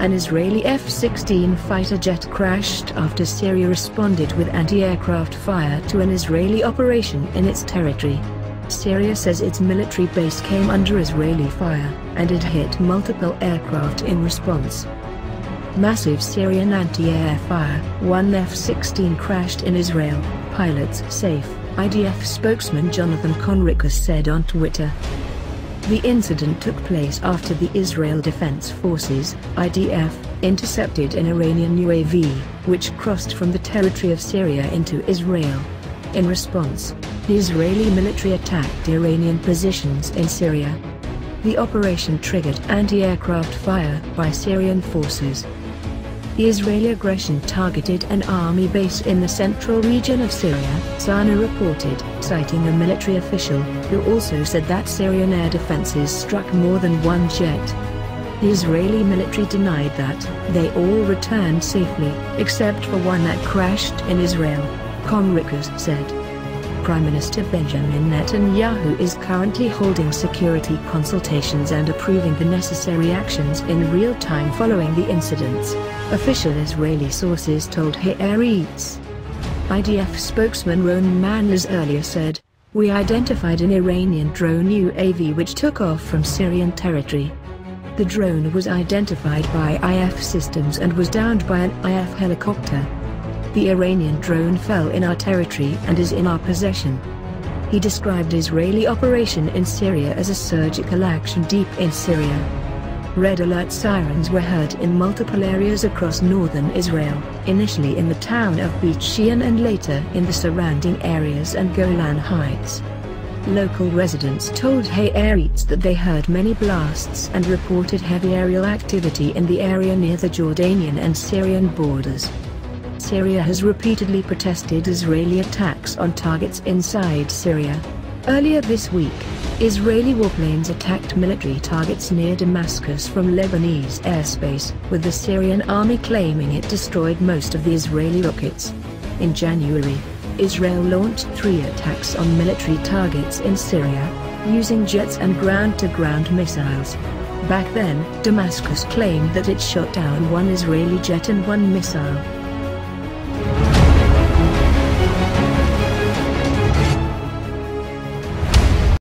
An Israeli F-16 fighter jet crashed after Syria responded with anti-aircraft fire to an Israeli operation in its territory. Syria says its military base came under Israeli fire, and it hit multiple aircraft in response. Massive Syrian anti-air fire, one F-16 crashed in Israel, pilots safe, IDF spokesman Jonathan Conricus said on Twitter. The incident took place after the Israel Defense Forces, IDF, intercepted an Iranian UAV, which crossed from the territory of Syria into Israel. In response, the Israeli military attacked Iranian positions in Syria. The operation triggered anti-aircraft fire by Syrian forces. The Israeli aggression targeted an army base in the central region of Syria, Sana reported, citing a military official, who also said that Syrian air defenses struck more than one jet. The Israeli military denied that, they all returned safely, except for one that crashed in Israel. Conricus said. Prime Minister Benjamin Netanyahu is currently holding security consultations and approving the necessary actions in real time following the incidents, official Israeli sources told Haaretz. IDF spokesman Ronen Manelis earlier said, We identified an Iranian drone UAV which took off from Syrian territory. The drone was identified by IAF systems and was downed by an IAF helicopter. The Iranian drone fell in our territory and is in our possession. He described Israeli operation in Syria as a surgical action deep in Syria. Red alert sirens were heard in multiple areas across northern Israel, initially in the town of Beit Shean and later in the surrounding areas and Golan Heights. Local residents told Haaretz that they heard many blasts and reported heavy aerial activity in the area near the Jordanian and Syrian borders. Syria has repeatedly protested Israeli attacks on targets inside Syria. Earlier this week, Israeli warplanes attacked military targets near Damascus from Lebanese airspace, with the Syrian army claiming it destroyed most of the Israeli rockets. In January, Israel launched three attacks on military targets in Syria, using jets and ground-to-ground -ground missiles. Back then, Damascus claimed that it shot down one Israeli jet and one missile.